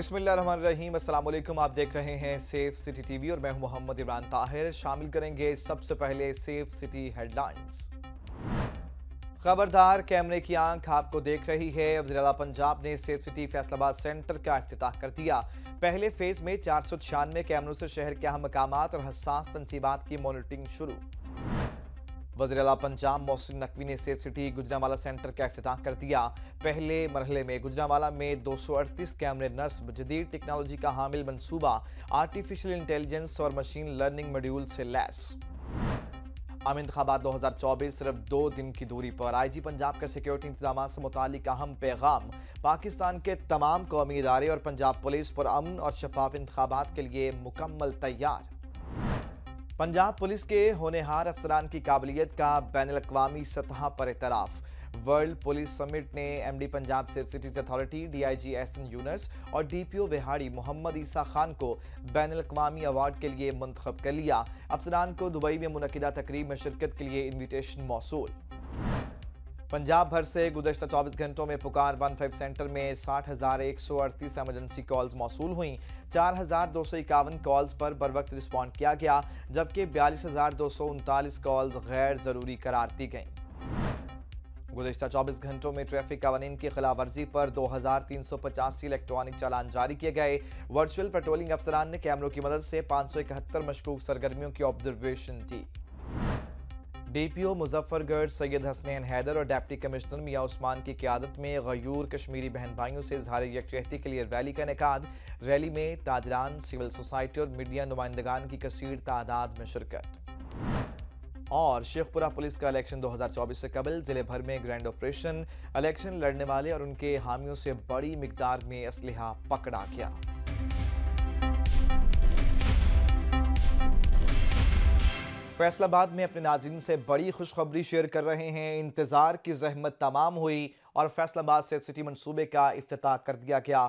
अस्सलाम वालेकुम आप देख रहे हैं सेफ़ सिटी टीवी और मैं हूँ मोहम्मद इमरान ताहिर। शामिल करेंगे सबसे पहले सेफ़ सिटी हेडलाइंस। खबरदार कैमरे की आँख आपको देख रही है। वजीरा पंजाब ने सेफ़ सिटी फैसलाबाद सेंटर का अफ्ताह कर दिया। पहले फ़ेज़ में चार सौ छियानवे कैमरों से शहर के अहम मकाम और हसास तनसीबात की मॉनिटरिंग शुरू। वजी अला पंजाब, मोहसिन नकवी ने सेफ़ सिटी, गुजरावाला सेंटर का अफ्ताह कर दिया। पहले मरहले में गुजरावाला में दो सौ अड़तीस कैमरे नस्ब जदीद, टेक्नोलॉजी का हामिल मनसूबा आर्टिफिशियल इंटेलिजेंस और मशीन लर्निंग मॉड्यूल से लैस। आम इंतबात दो हज़ार चौबीस, सिर्फ़ दो दिन की दूरी पर। आई जी पंजाब के सिक्योरिटी इंतज़ाम से मुतालिक अहम पैगाम। पाकिस्तान के तमाम कौमी इदारे और पंजाब पुलिस पर अमन और शफाफ इंतबात के लिए मुकम्मल तैयार। पंजाब पुलिस के होनहार अफसरान की काबिलियत का बैन अवी सतह पर एतराफ़ वर्ल्ड पुलिस समिट ने MD Punjab safe cities authority DIG Ahsan Younus और डीपीओ बिहाड़ी मोहम्मद ईसा खान को बैन अवी अवार्ड के लिए मंतखब कर लिया। अफसरान को दुबई में मुनदा तकरीब में शिरकत के लिए इन्विटेशन मौसू पंजाब भर से गुजशत 24 घंटों में पुकार वन फाइव सेंटर में साठ हज़ार एक सौ अड़तीस एमरजेंसी कॉल्स मौसू हुई। चार हज़ार दो सौ इक्यावन कॉल्स पर बर वक्त रिस्पॉन्ड किया गया, जबकि बयालीस हज़ार दो सौ उनतालीस कॉल्स गैर ज़रूरी करार दी गईं। गुजशत चौबीस घंटों में ट्रैफ़िक कवानीन की खिलाफ वर्जी पर दो हज़ार तीन सौ पचासी इलेक्ट्रॉनिक चालान जारी किए गए। वर्चुअल पेट्रोलिंग अफसरान ने कैमरों की मदद से पाँच सौ इकहत्तर मशकूक सरगर्मियों की ऑब्जर्वेशन दी। डीपीओ मुजफ्फरगढ़, सैयद हसनैन हैदर और डिप्टी कमिश्नर मियाँ उस्मान की क्यादत में गयूर कश्मीरी बहन भाइयों से इजहार यकजहती के लिए रैली का इनका रैली में ताजरान, सिविल सोसाइटी और मीडिया नुमाइंदगान की कसीर तादाद में शिरकत। और शेखपुरा पुलिस का इलेक्शन 2024 से कबल, ज़िले भर में ग्रैंड ऑपरेशन, इलेक्शन लड़ने वाले और उनके हामियों से बड़ी मकदार में असलहा पकड़ा गया। फैसलाबाद में अपने नाजिन से बड़ी खुशखबरी शेयर कर रहे हैं। इंतज़ार की जहमत तमाम हुई और फैसलाबाद से सिटी मनसूबे का अफ्ताह कर दिया गया।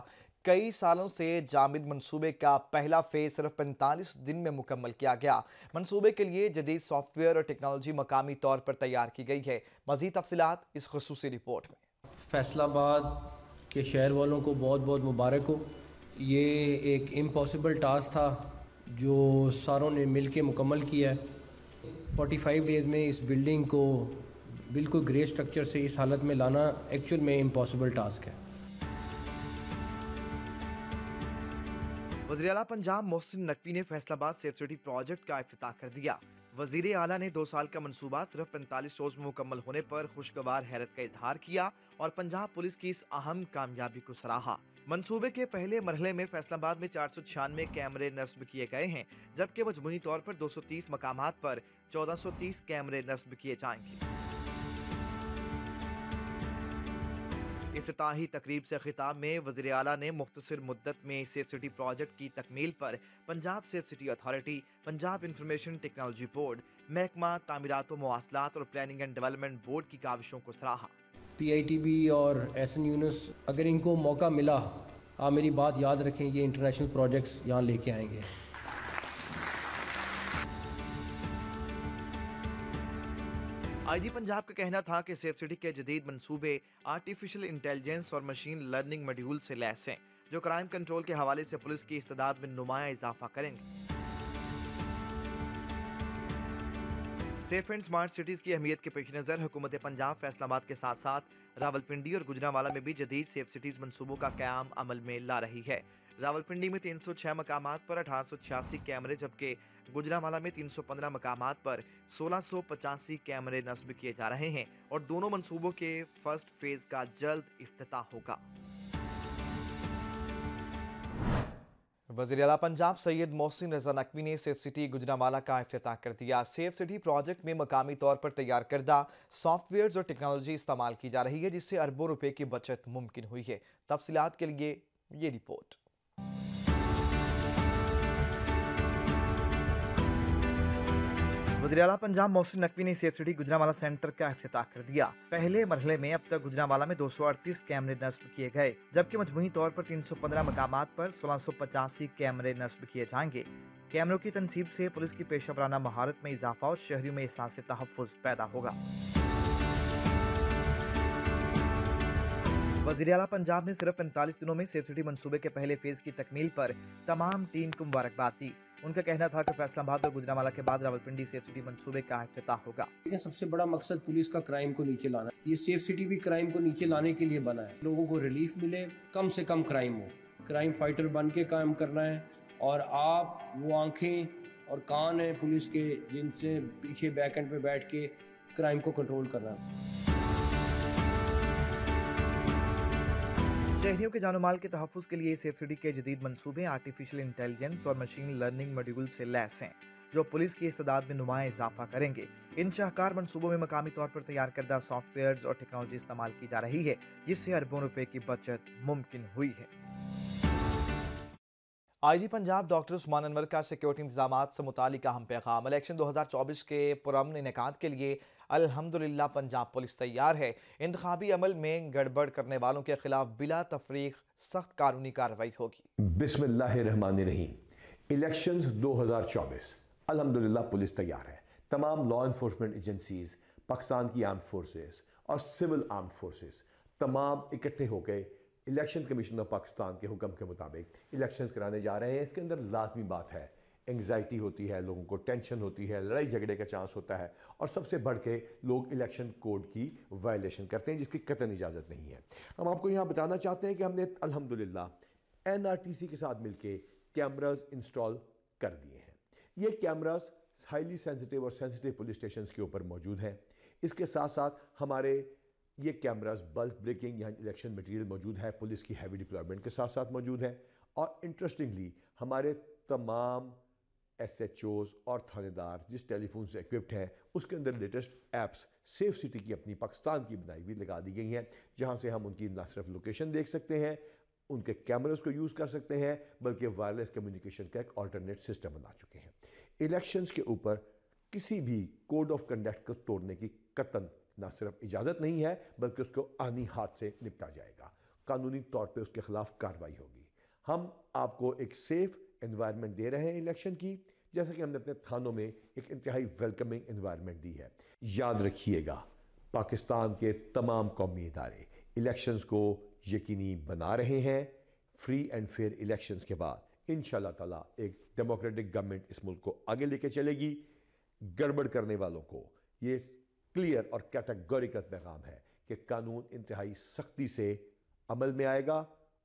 कई सालों से जामिद मनसूबे का पहला फ़ेज़ सिर्फ़ पैंतालीस दिन में मुकम्मल किया गया। मनसूबे के लिए जदीद सॉफ्टवेयर और टेक्नोलॉजी मकामी तौर पर तैयार की गई है। मजीद तफसीत इस खसूसी रिपोर्ट में। फैसलाबाद के शहर वालों को बहुत बहुत मुबारक हो। ये एक इम्पॉसिबल टास्क था जो सारों ने मिल के मुकम्मल किया है। 45 डेज़ में इस बिल्डिंग को बिल्कुल ग्रे स्ट्रक्चर से इस हालत में लाना एक्चुअल में इम्पॉसिबल टास्क है। वजी पंजाब मोहसिन नकवी ने फैसलाबाद सेफ़ सिटी प्रोजेक्ट का अफ्ताह कर दिया। वज़ीर अला ने दो साल का मनसूबा सिर्फ़ पैंतालीस रोज में मुकम्मल होने पर खुशगवार हैरत का इजहार किया और पंजाब पुलिस की इस अहम कामयाबी को सराहा। मनसूबे के पहले मरहले में फैसलाबाद में चार सौ छियानवे कैमरे नस्ब किए गए हैं, जबकि मजमूनी तौर पर 230 मकाम पर 1430 कैमरे नस्ब किए जाएँगे। इफ्ताही तकरीब से खिताब में वजी अला ने मुख्तर मुद्दत में सेफ़ सिटी प्रोजेक्ट की तकमील पर Punjab safe city authority, Punjab information technology board, महकमा तमीरत मवासलात और प्लानिंग एंड डेवलपमेंट बोर्ड की काविशों को सराहा। पी आई टी बी और एस एन यूनस, अगर इनको मौका मिला, आप मेरी बात याद रखें, ये इंटरनेशनल प्रोजेक्ट्स यहाँ लेके आएँगे। आईजी पंजाब का कहना था कि सेफ़ सिटी के जदीद मंसूबे आर्टिफिशियल इंटेलिजेंस और मशीन लर्निंग मॉड्यूल से लैस हैं, जो क्राइम कंट्रोल के हवाले से पुलिस की इस्तेदाद में नुमाया इजाफा करेंगे। सेफ़ एंड स्मार्ट सिटीज़ की अहमियत के पेश नज़र हुकूमत पंजाब फैसलाबाद के साथ साथ रावलपिंडी और गुजरावाला में भी जदीद सेफ़ सिटीज़ मनसूबों का क्याम अमल में ला रही है। रावलपिंडी में तीन सौ छः मकाम पर, अठारह सौ छियासी कैमरे, जबकि गुजरावाला में तीन सौ पंद्रह मकाम पर सोलह कैमरे नस्ब किए जा रहे हैं और दोनों मनसूबों के फ़र्स्ट फ़ेज़ का जल्द अफ्ताह होगा। वजी अला पंजाब सैयद मोहसिन रजा नकवी ने सेफ़ सिटी गुजरावाला का अफ्ताह कर दिया। सेफ़ सिटी प्रोजेक्ट में मकामी तौर पर तैयार करदा सॉफ्टवेयर और टेक्नोलॉजी इस्तेमाल की जा रही है, जिससे अरबों रुपए की बचत मुमकिन हुई है। तफसीत के लिए ये रिपोर्ट। वजी पंजाब मोहसिन नकवी ने सेफ़ सिटी गुजरावाला सेंटर का अफ्ताह कर दिया। पहले मरहले में अब तक गुजरावाला में दो सौ अड़तीस कैमरे नस्ब किए गए, जबकि मजमूही तौर पर तीन सौ पंद्रह मकाम पर सोलह सौ पचासी कैमरे नस्ब किए जाएँगे। कैमरों की तनसीब से पुलिस की पेशा वराना महारत में इजाफा और शहरियों में एहसास तहफ़ पैदा होगा। वज़ीर अला पंजाब ने सिर्फ़ 45 दिनों में सेफ़ सिटी मंसूबे के पहले फ़ेज़ की तकमील पर तमाम टीम को मुबारकबाद दी। उनका कहना था कि फैसलाबाद और गुजरावाला के बाद रावलपिंडी सेफ़ सिटी मंसूबे का अफ्ताह होगा। सबसे बड़ा मकसद पुलिस का क्राइम को नीचे लाना। ये सेफ़ सिटी भी क्राइम को नीचे लाने के लिए बना है। लोगों को रिलीफ मिले, कम से कम क्राइम हो। क्राइम फाइटर बन के काम करना है और आप वो आँखें और कान हैं पुलिस के, जिनसे पीछे बैक एंड पे बैठ के क्राइम को कंट्रोल करना। है शहरियों के जानो माल के तहफ़ के लिए सेफ़ सिटी के जदीद मनसूबे आर्टिफिशियल इंटेलिजेंस और मशीन लर्निंग मॉड्यूल से लैस हैं, जो पुलिस की इस्तेदाद में नुमाया इजाफा करेंगे। इन शाहकार मनसूबों में मकामी तौर पर तैयार करदा सॉफ्टवेयर और टेक्नोलॉजी इस्तेमाल की जा रही है, जिससे अरबों रुपए की बचत मुमकिन हुई है। आईजी पंजाब डॉक्टर उस्मान अनवर का सिक्योरिटी इंतज़ाम से मुतल अहम पैगाम। इलेक्शन 2024 के पुरमन इनका के लिए अल्हम्दुलिल्लाह, पंजाब पुलिस तैयार है। इंतबी अमल में गड़बड़ करने वालों के खिलाफ बिला तफरीक, सख्त कानूनी कार्रवाई होगी। बिस्मिल्लाहमान इलेक्शन दो हज़ार चौबीस। अलहमदिल्ला पुलिस तैयार है। तमाम लॉ इन्फोर्समेंट एजेंसीज पाकिस्तान की आर्म फोर्सेस और सिविल आर्म फोर्सेस तमाम इकट्ठे होकर इलेक्शन कमीशन ऑफ़ पाकिस्तान के हुक्म के मुताबिक इलेक्शन कराने जा रहे हैं। इसके अंदर लाजमी बात है एंग्जाइटी होती है लोगों को टेंशन होती है, लड़ाई झगड़े का चांस होता है और सबसे बढ़ के लोग इलेक्शन कोड की वायलेशन करते हैं, जिसकी कतन इजाज़त नहीं है। हम आपको यहाँ बताना चाहते हैं कि हमने, अल्हम्दुलिल्लाह एनआरटीसी के साथ मिलके कैमराज इंस्टॉल कर दिए हैं। ये कैमराज हाईली सेंसिटिव और सेंसिटिव पुलिस स्टेशन के ऊपर मौजूद हैं। इसके साथ साथ हमारे ये कैमराज बल्क ब्रेकिंग यहाँ इलेक्शन मटेरियल मौजूद है पुलिस की हैवी डिप्लॉयमेंट के साथ साथ मौजूद है। और इंटरेस्टिंगली हमारे तमाम एस एच ओज़ और थानेदार जिस टेलीफोन से इक्विप्ड हैं, उसके अंदर लेटेस्ट ऐप्स सेफ़ सिटी की अपनी पाकिस्तान की बनाई हुई लगा दी गई हैं, जहाँ से हम उनकी ना सिर्फ़ लोकेशन देख सकते हैं, उनके कैमराज को यूज़ कर सकते हैं, बल्कि वायरलेस कम्युनिकेशन का एक ऑल्टरनेट सिस्टम बना चुके हैं। इलेक्शंस के ऊपर किसी भी कोड ऑफ़ कंडक्ट को तोड़ने की कतन ना सिर्फ़ इजाज़त नहीं है, बल्कि उसको आनी हाथ से निपटा जाएगा। कानूनी तौर पर उसके खिलाफ कार्रवाई होगी। हम आपको एक सेफ़ इन्वायरमेंट दे रहे हैं इलेक्शन की। जैसा कि हमने अपने थानों में एक इंतहाई वेलकमिंग इन्वायरमेंट दी है। याद रखिएगा, पाकिस्तान के तमाम कौमी इदारे इलेक्शंस को यकीनी बना रहे हैं। फ्री एंड फेयर इलेक्शंस के बाद इन ताला एक डेमोक्रेटिक गवर्नमेंट इस मुल्क को आगे लेके चलेगी। गड़बड़ करने वालों को ये क्लियर और कैटेगोरिकल पैगाम है कि कानून इंतहाई सख्ती से अमल में आएगा।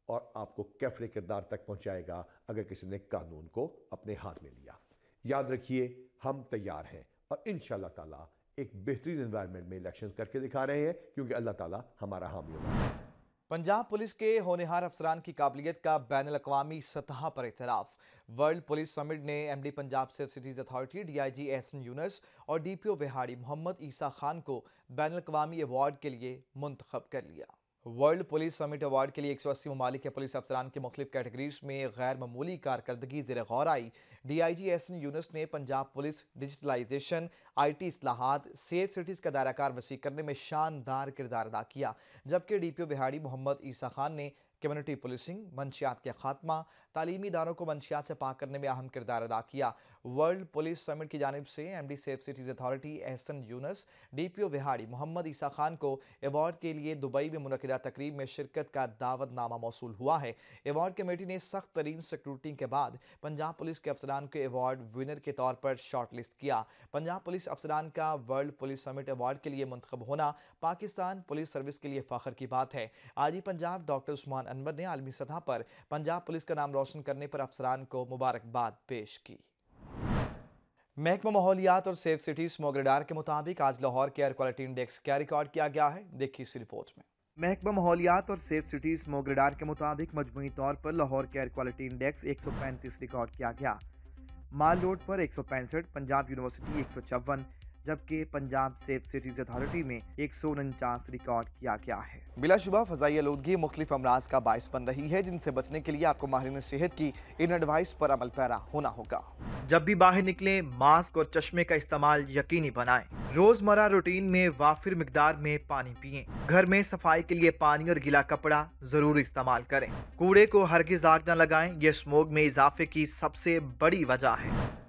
और आपको कैफरे किरदार तक पहुंचाएगा अगर किसी ने कानून को अपने हाथ में लिया। याद रखिए, हम तैयार हैं और इन ताला एक बेहतरीन इन्वायरमेंट में इलेक्शन करके दिखा रहे हैं, क्योंकि अल्लाह ताला हमारा हामी होगा पंजाब पुलिस के होनहार अफसरान की काबिलियत का बैन अवी सतह पर इतराफ़। वर्ल्ड पुलिस समिट ने M D Punjab safe cities authority D I G S N Younus और D P O Vehari Muhammad Isa Khan को बैन अवी अवार्ड के लिए मुंतखब कर लिया। वर्ल्ड पुलिस समिट अवार्ड के लिए एक सौ अस्सी ममालिक के पुलिस अफसरान की मुख्तु कैटेगरीज में गैर मामूली कारकर्दगी जेर गौर आई। D I G S N Younus ने Punjab police digitalization I T असलाहत safe cities का दायराकार वसी करने में शानदार किरदार अदा किया, जबकि डी पी ओ बिहाड़ी मोहम्मद ईसा खान ने कम्युनिटी पुलिसिंग, मंशियात के खात्मा तालीमी इदारों को मंशियात से पाक करने में अहम किरदार अदा किया। वर्ल्ड पुलिस समिट की जानब से M D safe cities authority Ahsan Younus D P O Vehari Muhammad Isa Khan को एवॉर्ड के लिए दुबई में मुनदा तकरीब में शिरकत का दावतनामा मौसू हुआ है। अवार्ड कमेटी ने सख्त तरीन सिक्योरिटी के बाद पंजाब पुलिस के अफसरान को अवार्ड विनर के तौर पर शॉर्ट लिस्ट किया। पंजाब पुलिस अफसरान का वर्ल्ड पुलिस समिट अवार्ड के लिए मंतखब होना पाकिस्तान पुलिस सर्विस के लिए फ़ख्र की बात है। आज ही पंजाब डॉक्टर उस्मान अनवर ने आलमी सतह पर पंजाब पुलिस का नाम रोशन करने पर अफसरान को मुबारकबाद पेश की। महकमा माहौलियात और सेफ़ सिटी स्मोगरेडार के मुताबिक आज लाहौर के एयर क्वालिटी इंडेक्स क्या रिकॉर्ड किया गया है? देखिए इस रिपोर्ट में। महकमा माहौलियात और सेफ़ सिटी स्मोगरेडार के मुताबिक मजमू तौर पर लाहौर के एयर क्वालिटी इंडेक्स एक सौ पैंतीस रिकॉर्ड किया गया। माल रोड पर एक सौ पैंसठ, पंजाब यूनिवर्सिटी एक सौ चौवन जबकि पंजाब सेफ़ सिटीज़ अथॉरिटी में एक सौ उनचास रिकॉर्ड किया गया है। बिलाशुबा फजाई आलूदगी मुख्तलिफ़ अमराज का बायस बन रही है जिनसे बचने के लिए आपको माहिर सेहत की इन एडवाइस पर अमल पैरा होना होगा। जब भी बाहर निकले मास्क और चश्मे का इस्तेमाल यकीनी बनाए। रोज़मर्रा रूटीन में वाफिर मकदार में पानी पिए। घर में सफ़ाई के लिए पानी और गीला कपड़ा ज़रूर इस्तेमाल करें। कूड़े को हरगिज आग न लगाएँ ये स्मोक में इजाफे की सबसे बड़ी वजह है।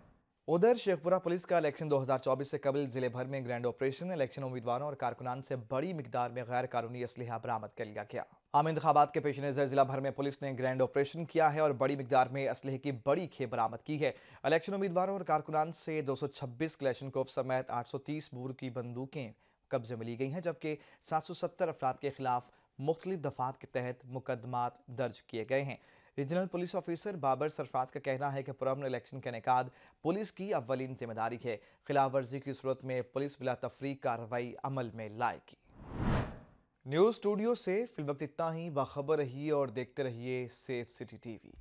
उधर शेखपुरा पुलिस का इलेक्शन 2024 से कबल ज़िले भर में ग्रैंड ऑपरेशन इलेक्शन उम्मीदवारों और कारकुनान से बड़ी मिकदार में गैर कानूनी असलहा बरामद कर लिया गया। आम इंतबात के पेश नज़र जिला भर में पुलिस ने ग्रैंड ऑपरेशन किया है और बड़ी मिकदार में असलहे की बड़ी खेप बरामद की है। इलेक्शन उम्मीदवारों और कारकुनान से दो सौ छब्बीस 226 क्लेशनकोफ समेत 830 बोर की बंदूकें कब्जे में ली गई हैं, जबकि 770 अफराद के खिलाफ मुख्तलिफ़ दफात के तहत मुकदमात दर्ज किए गए हैं। Regional police officer Babar Sarfaraz का कहना है कि पुरमन इलेक्शन के इनका पुलिस की अवलिन ज़िम्मेदारी है। खिलाफ वर्जी की सूरत में पुलिस बिला तफरी कार्रवाई अमल में लाएगी। न्यूज़ स्टूडियो से फिलवक्त इतना ही। बाखबर रहिए और देखते रहिए सेफ़ सिटी टीवी।